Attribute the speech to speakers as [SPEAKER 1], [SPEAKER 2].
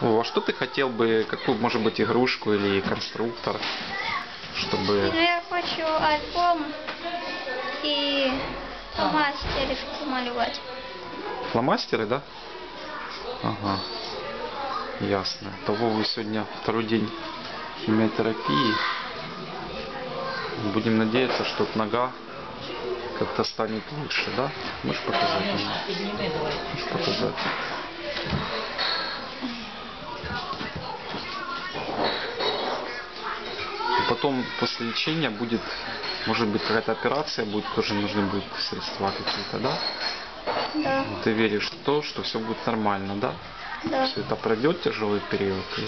[SPEAKER 1] О, а что ты хотел бы, какую, может быть, игрушку или конструктор, чтобы...
[SPEAKER 2] Ну, я хочу альбом і мастерів малювати.
[SPEAKER 1] Фломастеры, да? Ага. Ясно. Того вы сегодня второй день химиотерапии. Будем надеяться, что нога как-то станет лучше, да? Можешь показать? мне?
[SPEAKER 3] Підніми давай.
[SPEAKER 1] Можешь показать? Потом после лечения будет, может быть, какая-то операция будет, тоже нужны будут средства какие-то, да?
[SPEAKER 2] Да,
[SPEAKER 1] Ты веришь в то, что все будет нормально, да?
[SPEAKER 2] да.
[SPEAKER 1] Все это пройдет тяжелый период. и